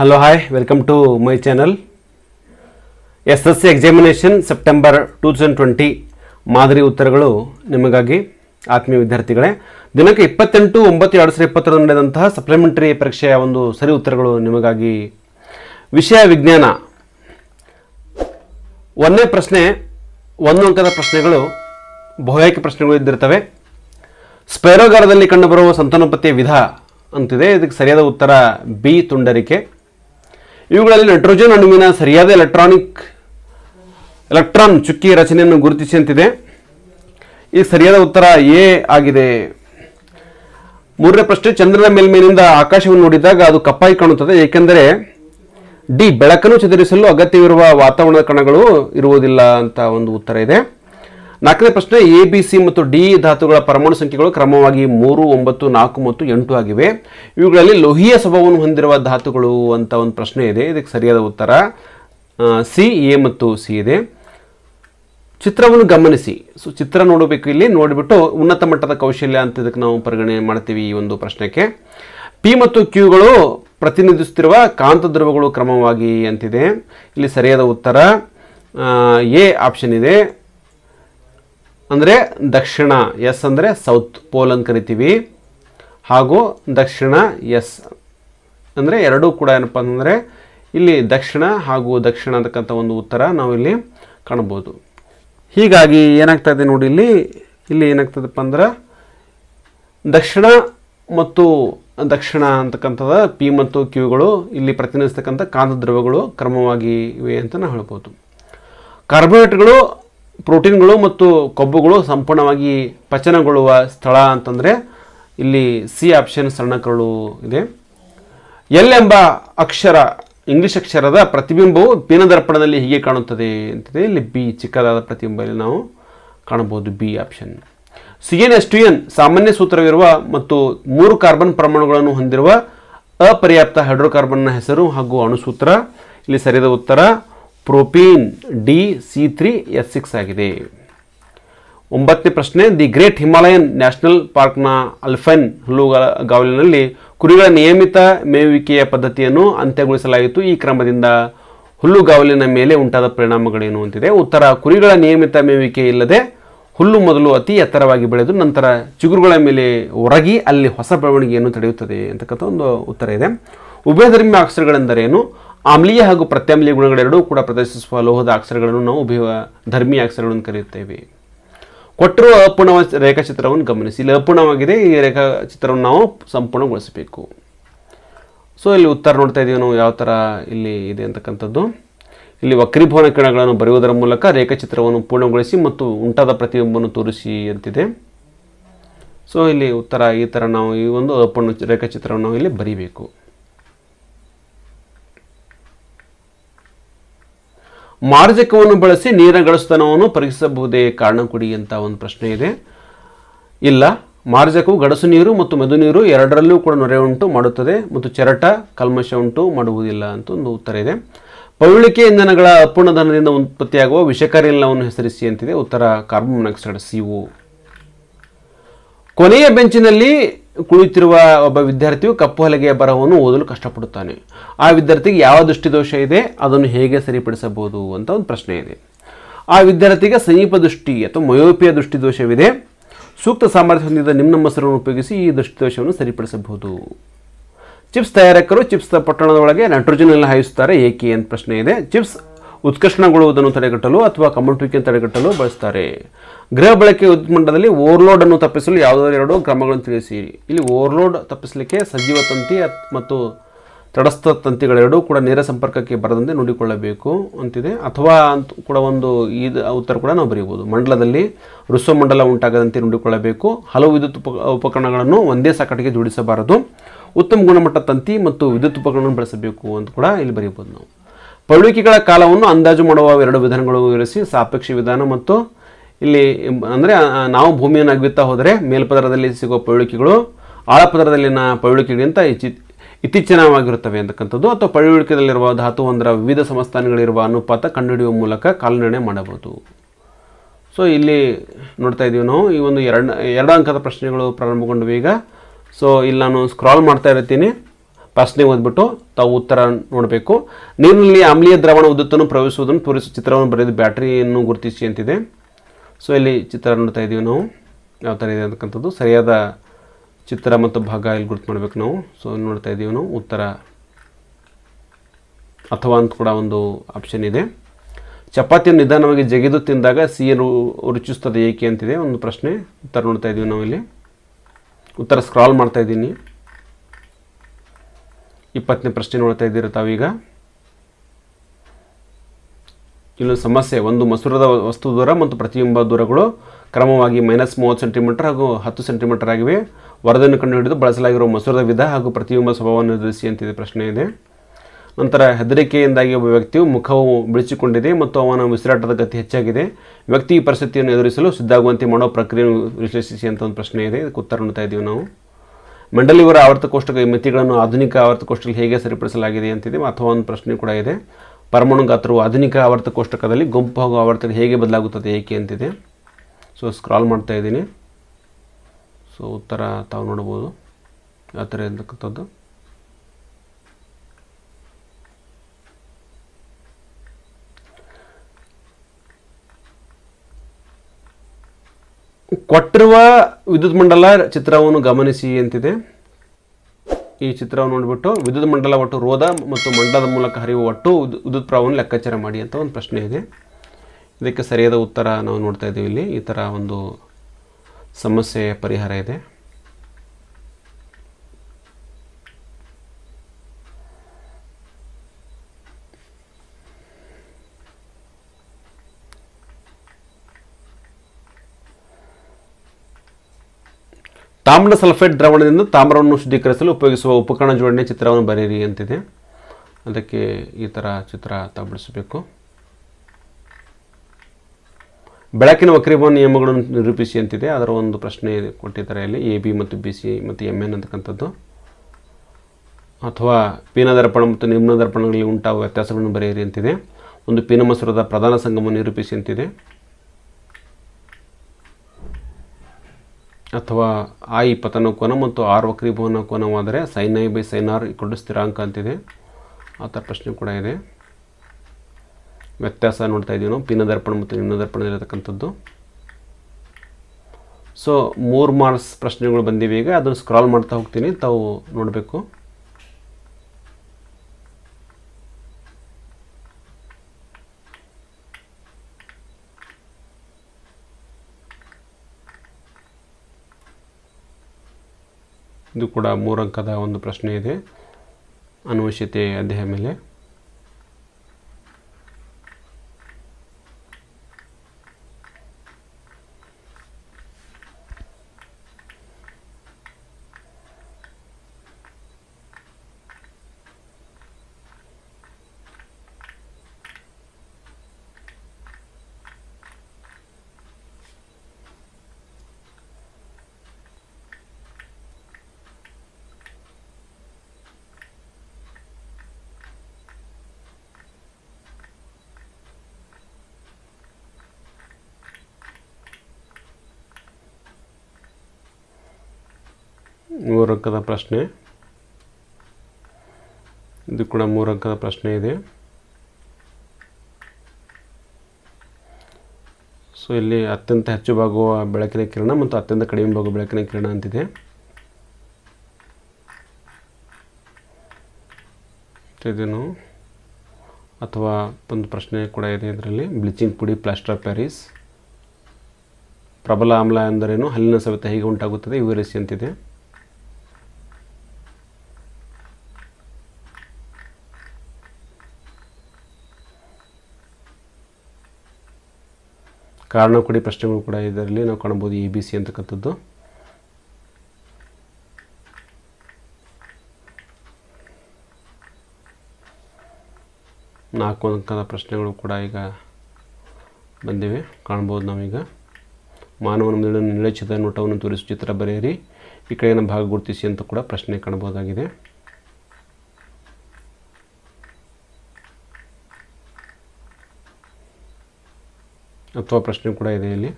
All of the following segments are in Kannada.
Hello hi welcome to my channel S S C examination September two thousand twenty ಮಾದರಿ ಉತ್ತರಗಳು ನಿಮಗಾಗಿ ಆತ್ಮೀಯ ವಿದ್ಯಾರ್ಥಿಗಳೇ. ದಿನಾಂಕ ಇಪ್ಪತ್ತೆಂಟು, ಒಂಬತ್ತು, ಎರಡು ಸಾವಿರದ ಇಪ್ಪತ್ತರಂದು ನಡೆದಂತಹ ಸಪ್ಲಿಮೆಂಟರಿ ಪರೀಕ್ಷೆಯ ಒಂದು ಸರಿ ಉತ್ತರಗಳು ನಿಮಗಾಗಿ. ವಿಷಯ ವಿಜ್ಞಾನ. ಒಂದನೇ ಪ್ರಶ್ನೆ, ಒಂದು ಅಂಕದ ಪ್ರಶ್ನೆಗಳು ಬಹುಆಯ್ಕೆ ಪ್ರಶ್ನೆಗಳು ಇದ್ದಿರ್ತವೆ. ಸ್ಪೈರೋಗಾರದಲ್ಲಿ ಕಂಡುಬರುವ ಸಂತಾನೋತ್ಪತ್ತಿಯ ವಿಧ ಅಂತಿದೆ. ಇದಕ್ಕೆ ಸರಿಯಾದ ಉತ್ತರ ಬಿ, ತುಂಡರಿಕೆ. ಇವುಗಳಲ್ಲಿ ನೈಟ್ರೋಜನ್ ಅಣುವಿನ ಸರಿಯಾದ ಎಲೆಕ್ಟ್ರಾನಿಕ್ ಎಲೆಕ್ಟ್ರಾನ್ ಚುಕ್ಕಿ ರಚನೆಯನ್ನು ಗುರುತಿಸಿ ಅಂತಿದೆ ಈ ಸರಿಯಾದ ಉತ್ತರ ಎ ಆಗಿದೆ. ಮೂರನೇ ಪ್ರಶ್ನೆ, ಚಂದ್ರನ ಮೇಲ್ಮೈನಿಂದ ಆಕಾಶವನ್ನು ನೋಡಿದಾಗ ಅದು ಕಪ್ಪಾಗಿ ಕಾಣುತ್ತದೆ, ಏಕೆಂದರೆ ಡಿ ಬೆಳಕನ್ನು ಚದುರಿಸಲು ಅಗತ್ಯವಿರುವ ವಾತಾವರಣದ ಕಣಗಳು ಇರುವುದಿಲ್ಲ ಅಂತ ಒಂದು ಉತ್ತರ ಇದೆ. ನಾಲ್ಕನೇ ಪ್ರಶ್ನೆ ಎ ಬಿ ಸಿ ಮತ್ತು ಡಿ ಧಾತುಗಳ ಪರಮಾಣು ಸಂಖ್ಯೆಗಳು ಕ್ರಮವಾಗಿ ಮೂರು, ಒಂಬತ್ತು, ನಾಲ್ಕು ಮತ್ತು ಎಂಟು ಆಗಿವೆ. ಇವುಗಳಲ್ಲಿ ಲೋಹೀಯ ಸ್ವಭಾವವನ್ನು ಹೊಂದಿರುವ ಧಾತುಗಳು ಅಂತ ಒಂದು ಪ್ರಶ್ನೆ ಇದೆ. ಇದಕ್ಕೆ ಸರಿಯಾದ ಉತ್ತರ ಸಿ ಎ ಮತ್ತು ಸಿ ಇದೆ. ಚಿತ್ರವನ್ನು ಗಮನಿಸಿ. ಸೊ, ಚಿತ್ರ ನೋಡಬೇಕು ಇಲ್ಲಿ. ನೋಡಿಬಿಟ್ಟು ಉನ್ನತ ಮಟ್ಟದ ಕೌಶಲ್ಯ ಅಂತ ಇದಕ್ಕೆ ನಾವು ಪರಿಗಣನೆ ಮಾಡ್ತೀವಿ ಈ ಒಂದು ಪ್ರಶ್ನೆಗೆ. ಪಿ ಮತ್ತು ಕ್ಯೂಗಳು ಪ್ರತಿನಿಧಿಸುತ್ತಿರುವ ಕಾಂತ ಧ್ರುವಗಳು ಕ್ರಮವಾಗಿ ಅಂತಿದೆ. ಇಲ್ಲಿ ಸರಿಯಾದ ಉತ್ತರ ಎ ಆಪ್ಷನ್ ಇದೆ. ಅಂದರೆ ದಕ್ಷಿಣ ಎಸ್ ಅಂದರೆ ಸೌತ್ ಪೋಲ್ ಅಂತ ಕರಿತೀವಿ. ಹಾಗೂ ದಕ್ಷಿಣ ಎಸ್ ಅಂದರೆ ಎರಡೂ ಕೂಡ ಏನಪ್ಪ ಅಂತಂದರೆ ಇಲ್ಲಿ ದಕ್ಷಿಣ ಹಾಗೂ ದಕ್ಷಿಣ ಅಂತಕ್ಕಂಥ ಒಂದು ಉತ್ತರ ನಾವು ಇಲ್ಲಿ ಕಾಣ್ಬೋದು ಹೀಗಾಗಿ ಏನಾಗ್ತಾ ಇದೆ ನೋಡಿ ಇಲ್ಲಿ ಇಲ್ಲಿ ಏನಾಗ್ತದಪ್ಪ ಅಂದ್ರೆ ದಕ್ಷಿಣ ಮತ್ತು ದಕ್ಷಿಣ ಅಂತಕ್ಕಂಥದ್ದು ಪಿ ಮತ್ತು ಕ್ಯೂಗಳು ಇಲ್ಲಿ ಪ್ರತಿನಿಧಿಸ್ತಕ್ಕಂಥ ಕಾಂತ ದ್ರವಗಳು ಕ್ರಮವಾಗಿ ಇವೆ ಅಂತ ನಾವು ಹೇಳ್ಬೋದು. ಕಾರ್ಬೋಹೈಡ್ರೇಟ್ಗಳು ಪ್ರೋಟೀನ್ಗಳು ಮತ್ತು ಕೊಬ್ಬುಗಳು ಸಂಪೂರ್ಣವಾಗಿ ಪಚನಗೊಳ್ಳುವ ಸ್ಥಳ ಅಂತಂದರೆ ಇಲ್ಲಿ ಸಿ ಆಪ್ಷನ್ ಸಣ್ಣ ಇದೆ. ಎಲ್ ಎಂಬ ಅಕ್ಷರ, ಇಂಗ್ಲಿಷ್ ಅಕ್ಷರದ ಪ್ರತಿಬಿಂಬವು ಪೀನದರ್ಪಣದಲ್ಲಿ ಹೀಗೆ ಕಾಣುತ್ತದೆ ಅಂತಿದೆ. ಇಲ್ಲಿ ಬಿ, ಚಿಕ್ಕದಾದ ಪ್ರತಿಬಿಂಬ ಇಲ್ಲಿ ನಾವು ಕಾಣಬಹುದು B option. C N S two N ಸಾಮಾನ್ಯ ಸೂತ್ರವಿರುವ ಮತ್ತು ಮೂರು ಕಾರ್ಬನ್ ಪರಮಾಣುಗಳನ್ನು ಹೊಂದಿರುವ ಅಪರ್ಯಾಪ್ತ ಹೈಡ್ರೋಕಾರ್ಬನ್ನ ಹೆಸರು ಹಾಗೂ ಅಣುಸೂತ್ರ. ಇಲ್ಲಿ ಸರಿಯಾದ ಉತ್ತರ propene D C three S six ಆಗಿದೆ. ಒಂಬತ್ತನೇ ಪ್ರಶ್ನೆ, ದಿ ಗ್ರೇಟ್ ಹಿಮಾಲಯನ್ ನ್ಯಾಷನಲ್ ಪಾರ್ಕ್ನ ಅಲ್ಫೈನ್ ಹುಲ್ಲುಗಾವಲಿನಲ್ಲಿ ಕುರಿಗಳ ನಿಯಮಿತ ಮೇವಿಕೆಯ ಪದ್ಧತಿಯನ್ನು ಅಂತ್ಯಗೊಳಿಸಲಾಯಿತು. ಈ ಕ್ರಮದಿಂದ ಹುಲ್ಲುಗಾವಲಿನ ಮೇಲೆ ಉಂಟಾದ ಪರಿಣಾಮಗಳೇನು ಅಂತಿದೆ? ಉತ್ತರ, ಕುರಿಗಳ ನಿಯಮಿತ ಮೇಯುವಿಕೆ ಇಲ್ಲದೆ ಹುಲ್ಲು ಮೊದಲು ಅತಿ ಎತ್ತರವಾಗಿ ಬೆಳೆದು ನಂತರ ಚಿಗುರುಗಳ ಮೇಲೆ ಒರಗಿ ಅಲ್ಲಿ ಹೊಸ ಬೆಳವಣಿಗೆಯನ್ನು ತಡೆಯುತ್ತದೆ ಅಂತಕ್ಕಂಥ ಒಂದು ಉತ್ತರ ಇದೆ. ಉಭಯಧರ್ಮಿ ಅಕ್ಷರಗಳೆಂದರೇನು ಆಮ್ಲೀಯ ಹಾಗೂ ಪ್ರತ್ಯಾಮ್ಲೀಯ ಗುಣಗಳೆರಡೂ ಕೂಡ ಪ್ರದರ್ಶಿಸುವ ಲೋಹದ ಅಕ್ಷರಗಳನ್ನು ನಾವು ಉಭಯ ಧರ್ಮೀಯ ಅಕ್ಷರಗಳನ್ನು ಕರೆಯುತ್ತೇವೆ. ಕೊಟ್ಟಿರುವ ಅಪೂರ್ಣ ರೇಖಾಚಿತ್ರವನ್ನು ಗಮನಿಸಿ. ಇಲ್ಲಿ ಅಪೂರ್ಣವಾಗಿದೆ, ಈ ರೇಖಾಚಿತ್ರವನ್ನು ನಾವು ಸಂಪೂರ್ಣಗೊಳಿಸಬೇಕು. ಸೊ ಇಲ್ಲಿ ಉತ್ತರ ನೋಡ್ತಾ ಇದ್ದೀವಿ ನಾವು ಯಾವ ಥರ ಇಲ್ಲಿ ಇದೆ ಅಂತಕ್ಕಂಥದ್ದು. ಇಲ್ಲಿ ವಕ್ರೀಭವನ ಕಿರಣಗಳನ್ನು ಬರೆಯುವುದರ ಮೂಲಕ ರೇಖಾಚಿತ್ರವನ್ನು ಪೂರ್ಣಗೊಳಿಸಿ ಮತ್ತು ಉಂಟಾದ ಪ್ರತಿಬಿಂಬವನ್ನು ತೋರಿಸಿ ಅಂತಿದೆ. ಸೊ ಇಲ್ಲಿ ಉತ್ತರ, ಈ ಥರ ನಾವು ಈ ಒಂದು ಅಪೂರ್ಣ ರೇಖಾಚಿತ್ರವನ್ನು ನಾವು ಇಲ್ಲಿ ಬರೀಬೇಕು. ಮಾರ್ಜಕವನ್ನು ಬಳಸಿ ನೀರ ಗಡಸುತನವನ್ನು ಪರೀಕ್ಷಿಸಬಹುದೇ ಕಾರಣ ಕೊಡಿ ಅಂತ ಒಂದು ಪ್ರಶ್ನೆ ಇದೆ. ಇಲ್ಲ, ಮಾರ್ಜಕವು ಗಡಸು ನೀರು ಮತ್ತು ಮೆದು ನೀರು ಎರಡರಲ್ಲೂ ಕೂಡ ನೊರೆ ಉಂಟು ಮಾಡುತ್ತದೆ ಮತ್ತು ಚರಟ ಕಲ್ಮಶ ಉಂಟು ಮಾಡುವುದಿಲ್ಲ ಅಂತ ಒಂದು ಉತ್ತರ ಇದೆ. ಪೌಳಿಕೆ ಇಂಧನಗಳ ಅಪೂರ್ಣ ಧನದಿಂದ ಉತ್ಪತ್ತಿಯಾಗುವ ವಿಷಕಾರಿ ಅನಿಲವನ್ನು ಹೆಸರಿಸಿ ಅಂತಿದೆ. ಉತ್ತರ, ಕಾರ್ಬನ್ ಮೊನಾಕ್ಸೈಡ್, ಸಿ ಕೊನೆಯ ಬೆಂಚಿನಲ್ಲಿ ಕುಳಿತಿರುವ ಒಬ್ಬ ವಿದ್ಯಾರ್ಥಿಯು ಕಪ್ಪು ಹಲಗೆಯ ಬರಹವನ್ನು ಓದಲು ಕಷ್ಟಪಡುತ್ತಾನೆ. ಆ ವಿದ್ಯಾರ್ಥಿಗೆ ಯಾವ ದೃಷ್ಟಿದೋಷ ಇದೆ? ಅದನ್ನು ಹೇಗೆ ಸರಿಪಡಿಸಬಹುದು ಅಂತ ಒಂದು ಪ್ರಶ್ನೆ ಇದೆ. ಆ ವಿದ್ಯಾರ್ಥಿಗೆ ಸಮೀಪ ದೃಷ್ಟಿ ಅಥವಾ ಮಯೋಪಿಯ ದೃಷ್ಟಿದೋಷವಿದೆ. ಸೂಕ್ತ ಸಾಮರ್ಥ್ಯ ಹೊಂದಿದ ನಿಮ್ಮ ಮೊಸರನ್ನು ಉಪಯೋಗಿಸಿ ಈ ದೃಷ್ಟಿದೋಷವನ್ನು ಸರಿಪಡಿಸಬಹುದು. ಚಿಪ್ಸ್ ತಯಾರಕರು ಚಿಪ್ಸ್ ಪಟ್ಟಣದ ಒಳಗೆ ನೈಟ್ರೋಜನ್ ಎಲ್ಲ ಹಾಯಿಸುತ್ತಾರೆ. ಏಕೆ ಅಂತ ಪ್ರಶ್ನೆ ಇದೆ. ಚಿಪ್ಸ್ ಉತ್ಕರ್ಷಣಗೊಳ್ಳುವುದನ್ನು ತಡೆಗಟ್ಟಲು ಅಥವಾ ಕಮ್ಮಟುವಿಕೆಯನ್ನು ತಡೆಗಟ್ಟಲು ಬಳಸ್ತಾರೆ. ಗೃಹ ಬಳಕೆ ಉದ್ಮಂಡದಲ್ಲಿ ಓವರ್ಲೋಡ್ ಅನ್ನು ತಪ್ಪಿಸಲು ಯಾವುದಾದ್ರೂ ಎರಡು ಕ್ರಮಗಳನ್ನು ತಿಳಿಸಿ. ಇಲ್ಲಿ ಓವರ್ಲೋಡ್ ತಪ್ಪಿಸಲಿಕ್ಕೆ ಸಜೀವ ತಂತಿ ಮತ್ತು ತಡಸ್ಥ ತಂತಿಗಳೆರಡೂ ಕೂಡ ನೇರ ಸಂಪರ್ಕಕ್ಕೆ ಬರದಂತೆ ನೋಡಿಕೊಳ್ಳಬೇಕು ಅಂತಿದೆ. ಅಥವಾ ಅಂತ ಕೂಡ ಒಂದು ಇದು ಉತ್ತರ ಕೂಡ ನಾವು ಬರೆಯಬಹುದು ಮಂಡಲದಲ್ಲಿ ಮಂಡಲ ಉಂಟಾಗದಂತೆ ನೋಡಿಕೊಳ್ಳಬೇಕು. ಹಲವು ವಿದ್ಯುತ್ ಉಪ, ಉಪಕರಣಗಳನ್ನು ಒಂದೇ ಸಾಕಟಿಗೆ ಜೋಡಿಸಬಾರದು. ಉತ್ತಮ ಗುಣಮಟ್ಟ ತಂತಿ ಮತ್ತು ವಿದ್ಯುತ್ ಉಪಕರಣವನ್ನು ಬಳಸಬೇಕು ಅಂತ ಕೂಡ ಇಲ್ಲಿ ಬರೆಯಬಹುದು ನಾವು. ಪಳುವಿಕೆಗಳ ಕಾಲವನ್ನು ಅಂದಾಜು ಮಾಡುವ ಎರಡು ವಿಧಾನಗಳು ವಿವರಿಸಿ, ಸಾಪೇಕ್ಷ ವಿಧಾನ ಮತ್ತು ಇಲ್ಲಿ ಅಂದರೆ ನಾವು ಭೂಮಿಯನ್ನು ಅಗಿಯುತ್ತಾ ಹೋದರೆ ಮೇಲ್ಪದರದಲ್ಲಿ ಸಿಗುವ ಪಳುವಿಕೆಗಳು ಆಳಪದರದಲ್ಲಿನ ಪಳುವಿಕೆಗಿಂತ ಇಚಿ ಇತ್ತೀಚಿನವಾಗಿರುತ್ತವೆ ಅಂತಕ್ಕಂಥದ್ದು. ಅಥವಾ ಪಳುವಿಕೆದಲ್ಲಿರುವ ಧಾತು ಒಂದರ ವಿವಿಧ ಸಂಸ್ಥಾನಗಳಿರುವ ಅನುಪಾತ ಕಂಡುಹಿಡಿಯುವ ಮೂಲಕ ಕಾಲನಿರ್ಣಯ ಮಾಡಬಹುದು. ಸೊ ಇಲ್ಲಿ ನೋಡ್ತಾ ಇದ್ದೀವಿ ನಾವು, ಈ ಒಂದು ಎರಡು ಎರಡು ಅಂಕದ ಪ್ರಶ್ನೆಗಳು ಪ್ರಾರಂಭಗೊಂಡವು ಈಗ. ಸೊ ಇಲ್ಲಿ ನಾನು ಸ್ಕ್ರಾಲ್ ಮಾಡ್ತಾ ಇರ್ತೀನಿ. ಪ್ರಶ್ನೆ ಓದ್ಬಿಟ್ಟು ತಾವು ಉತ್ತರ ನೋಡಬೇಕು. ನೀರಿನಲ್ಲಿ ಆಮ್ಲೀಯ ದ್ರಾವಣ ಉದ್ಯುತ್ತನ್ನು ಪ್ರವೇಶಿಸುವುದನ್ನು ತೋರಿಸಿ ಚಿತ್ರವನ್ನು ಬರೆದು ಬ್ಯಾಟ್ರಿಯನ್ನು ಗುರುತಿಸಿ ಅಂತಿದೆ. ಸೊ ಇಲ್ಲಿ ಚಿತ್ರ ನೋಡ್ತಾ ಇದ್ದೀವಿ ನಾವು. ಯಾವ ಥರ ಇದೆ ಅಂತಕ್ಕಂಥದ್ದು. ಸರಿಯಾದ ಚಿತ್ರ ಮತ್ತು ಭಾಗ ಇಲ್ಲಿ ಗುರುತು ಮಾಡಬೇಕು ನಾವು. ಸೊ ನೋಡ್ತಾ ಇದ್ದೀವಿ ನಾವು. ಉತ್ತರ ಅಥವಾ ಅಂತ ಕೂಡ ಒಂದು ಆಪ್ಷನ್ ಇದೆ. ಚಪಾತಿಯನ್ನು ನಿಧಾನವಾಗಿ ಜಗಿದು ತಿಂದಾಗ ಸಿಹಿಯನ್ನು ರುಚಿಸ್ತದೆ ಏಕೆ ಅಂತಿದೆ ಒಂದು ಪ್ರಶ್ನೆ. ಉತ್ತರ ನೋಡ್ತಾ ಇದ್ದೀವಿ ನಾವು ಇಲ್ಲಿ. ಉತ್ತರ ಸ್ಕ್ರಾಲ್ ಮಾಡ್ತಾ ಇದ್ದೀನಿ ಇಪ್ಪತ್ತನೇ ಪ್ರಶ್ನೆ ನೋಡ್ತಾ ಇದ್ದೀರ ತಾವೀಗ? ಇಲ್ಲೊಂದು ಸಮಸ್ಯೆ, ಒಂದು ಮಸೂರದ ವಸ್ತು ದೂರ ಮತ್ತು ಪ್ರತಿಬಿಂಬ ದೂರಗಳು ಕ್ರಮವಾಗಿ ಮೈನಸ್ ಮೂವತ್ತು ಸೆಂಟಿಮೀಟರ್ ಹಾಗೂ ಹತ್ತು ಸೆಂಟಿಮೀಟರ್ ಆಗಿವೆ. ವರದಿಯನ್ನು ಕಂಡುಹಿಡಿದು ಬಳಸಲಾಗಿರುವ ಮಸೂರದ ವಿಧ ಹಾಗೂ ಪ್ರತಿಬಿಂಬ ಸ್ವಭಾವವನ್ನು ನಿರ್ಧರಿಸಿ ಅಂತಿದೆ ಪ್ರಶ್ನೆ ಇದೆ. ನಂತರ ಹೆದರಿಕೆಯಿಂದಾಗಿ ಒಬ್ಬ ವ್ಯಕ್ತಿಯು ಮುಖವು ಬಿಳಿಸಿಕೊಂಡಿದೆ ಮತ್ತು ಅವನ ಉಸಿರಾಟದ ಗತಿ ಹೆಚ್ಚಾಗಿದೆ. ವ್ಯಕ್ತಿ ಈ ಪರಿಸ್ಥಿತಿಯನ್ನು ಎದುರಿಸಲು ಸಿದ್ಧಾಗುವಂತೆ ಮಾಡೋ ಪ್ರಕ್ರಿಯೆಯನ್ನು ವಿಶ್ಲೇಷಿಸಿ ಅಂತ ಒಂದು ಪ್ರಶ್ನೆ ಇದೆ. ಇದಕ್ಕೆ ಉತ್ತರ ನೋಡ್ತಾ ಇದ್ದೀವಿ ನಾವು. ಮೆಂಡಲ್ ಇವರ ಆವರ್ತ ಕೋಷ್ಟಕ ಮಿತಿಗಳನ್ನು ಆಧುನಿಕ ಆವರ್ತ ಕೋಷ್ಟಕದಲ್ಲಿ ಹೇಗೆ ಸರಿಪಡಿಸಲಾಗಿದೆ ಅಂತಿದೆ ಅಥವಾ ಒಂದು ಪ್ರಶ್ನೆ ಕೂಡ ಇದೆ. ಪರಮಾಣು ಗಾತ್ರವು ಆಧುನಿಕ ಆವರ್ತ ಕೋಷ್ಟಕದಲ್ಲಿ ಗುಂಪು ಹಾಗೂ ಆವರ್ತಕ ಹೇಗೆ ಬದಲಾಗುತ್ತದೆ, ಏಕೆ ಅಂತಿದೆ. ಸೊ ಸ್ಕ್ರಾಲ್ ಮಾಡ್ತಾ ಇದ್ದೀನಿ. ಸೊ ಉತ್ತರ ತಾವು ನೋಡ್ಬೋದು ಆ ಥರ ಇರ್ತಕ್ಕಂಥದ್ದು. ಕೊಟ್ಟಿರುವ ವಿದ್ಯುತ್ ಮಂಡಲ ಚಿತ್ರವನ್ನು ಗಮನಿಸಿ ಅಂತಿದೆ. ಈ ಚಿತ್ರವನ್ನು ನೋಡಿಬಿಟ್ಟು ವಿದ್ಯುತ್ ಮಂಡಲ ಒಟ್ಟು ರೋಧ ಮತ್ತು ಮಂಡಲದ ಮೂಲಕ ಹರಿಯುವ ಒಟ್ಟು ವಿದ್ಯುತ್ ಪ್ರವಾಹವನ್ನು ಲೆಕ್ಕಾಚಾರ ಮಾಡಿ ಅಂತ ಒಂದು ಪ್ರಶ್ನೆ ಇದೆ. ಇದಕ್ಕೆ ಸರಿಯಾದ ಉತ್ತರ ನಾವು ನೋಡ್ತಾ ಇದ್ದೀವಿ ಇಲ್ಲಿ. ಈ ಥರ ಒಂದು ಸಮಸ್ಯೆಯ ಪರಿಹಾರ ಇದೆ. ತಾಮ್ರ ಸಲ್ಫೇಟ್ ದ್ರಾವಣದಿಂದ ತಾಮ್ರವನ್ನು ಶುದ್ಧೀಕರಿಸಲು ಉಪಯೋಗಿಸುವ ಉಪಕರಣ ಜೋಡಣೆ ಚಿತ್ರವನ್ನು ಬರೆಯಿರಿ ಅಂತಿದೆ. ಅದಕ್ಕೆ ಈ ಥರ ಚಿತ್ರ ತಬಿಡಿಸಬೇಕು ಬಿಡಿಸಬೇಕು. ಬೆಳಕಿನ ವಕ್ರೀಭವ ನಿಯಮಗಳನ್ನು ನಿರೂಪಿಸಿ ಅಂತಿದೆ. ಅದರ ಒಂದು ಪ್ರಶ್ನೆ ಕೊಟ್ಟಿದ್ದಾರೆ ಇಲ್ಲಿ ಎ, ಬಿ ಮತ್ತು ಬಿ, ಸಿ ಮತ್ತು ಎಂ ಎನ್ ಅಂತಕ್ಕಂಥದ್ದು. ಅಥವಾ ಪೀನ ದರ್ಪಣ ಮತ್ತು ನಿಮ್ನ ದರ್ಪಣಗಳಲ್ಲಿ ಉಂಟಾಗುವ ವ್ಯತ್ಯಾಸಗಳನ್ನು ಬರೆಯಿರಿ ಅಂತಿದೆ. ಒಂದು ಪೀನ ಮಸೂರದ ಪ್ರಧಾನ ಸಂಗಮವನ್ನು ನಿರೂಪಿಸಿ ಅಂತಿದೆ. ಅಥವಾ ಐ ಪತನ ಕೋನ ಮತ್ತು ಆರ್ ವಕ್ರೀಭವನ ಕೋನವಾದರೆ sine I by sine R equal to ಸ್ಥಿರಾಂಕ ಅಂತಿದೆ. ಆ ಥರ ಪ್ರಶ್ನೆ ಕೂಡ ಇದೆ. ವ್ಯತ್ಯಾಸ ನೋಡ್ತಾ ಇದ್ದೀವಿ ನಾವು. ಪಿನ ದರ್ಪಣ ಮತ್ತು ನಿನ್ನ ದರ್ಪಣದಲ್ಲಿರತಕ್ಕಂಥದ್ದು ಸೊ ಮೂರು ಮಾರ್ಕ್ಸ್ ಪ್ರಶ್ನೆಗಳು ಬಂದಿವೆ ಈಗ. ಅದನ್ನು ಸ್ಕ್ರಾಲ್ ಮಾಡ್ತಾ ಹೋಗ್ತೀನಿ. ತಾವು ನೋಡಬೇಕು. ಇದು ಕೂಡ ಮೂರಂಕದ ಒಂದು ಪ್ರಶ್ನೆ ಇದೆ. ಅನುವಶ್ಯತೆ ಅಧ್ಯಾಯ ಮೇಲೆ. ಮೂರು ಅಂಕದ ಪ್ರಶ್ನೆ. ಇದು ಕೂಡ ಮೂರು ಅಂಕದ ಪ್ರಶ್ನೆ ಇದೆ. ಸೊ ಇಲ್ಲಿ ಅತ್ಯಂತ ಹೆಚ್ಚು ಬಾಗುವ ಬೆಳಕಿನ ಕಿರಣ ಮತ್ತು ಅತ್ಯಂತ ಕಡಿಮೆ ಬಾಗುವ ಬೆಳಕಿನ ಕಿರಣ ಅಂತಿದೆ. ಇದನ್ನು ಅಥವಾ ಒಂದು ಪ್ರಶ್ನೆ ಕೂಡ ಇದೆ ಇದರಲ್ಲಿ. ಬ್ಲೀಚಿಂಗ್ ಪುಡಿ, ಪ್ಲಾಸ್ಟರ್ ಪ್ಯಾರಿಸ್. ಪ್ರಬಲ ಆಮ್ಲ ಎಂದರೇನು? ಹಲ್ಲಿನ ಸವೆತ ಹೇಗೆ ಉಂಟಾಗುತ್ತದೆ? ವಿವರಿಸಿ ಅಂತಿದೆ. ಕಾರಣ ಕೊಡಿ ಪ್ರಶ್ನೆಗಳು ಕೂಡ ಇದರಲ್ಲಿ ನಾವು ಕಾಣಬಹುದು ಎ ಬಿ ಸಿ ಅಂತಕ್ಕಂಥದ್ದು. ನಾಲ್ಕು ಅಂಕದ ಪ್ರಶ್ನೆಗಳು ಕೂಡ ಈಗ ಬಂದಿವೆ. ಕಾಣ್ಬೋದು ನಾವೀಗ. ಮಾನವನ ಮೇಲೆ ಚಿತ್ರ ನೋಟವನ್ನು ತೋರಿಸಿ ಚಿತ್ರ ಬರೆಯಿರಿ. ಈ ಕಡೆಯನ್ನು ಭಾಗ ಗುರುತಿಸಿ ಅಂತ ಕೂಡ ಪ್ರಶ್ನೆ ಕಾಣಬಹುದಾಗಿದೆ. ಅಥವಾ ಪ್ರಶ್ನೆ ಕೂಡ ಇದೆ ಇಲ್ಲಿ.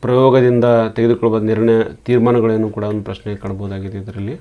ಪ್ರಯೋಗದಿಂದ ತೆಗೆದುಕೊಳ್ಳುವ ನಿರ್ಣಯ ತೀರ್ಮಾನಗಳೇನು ಕೂಡ ಒಂದು ಪ್ರಶ್ನೆ ಕಾಣಬಹುದಾಗಿದೆ ಇದರಲ್ಲಿ.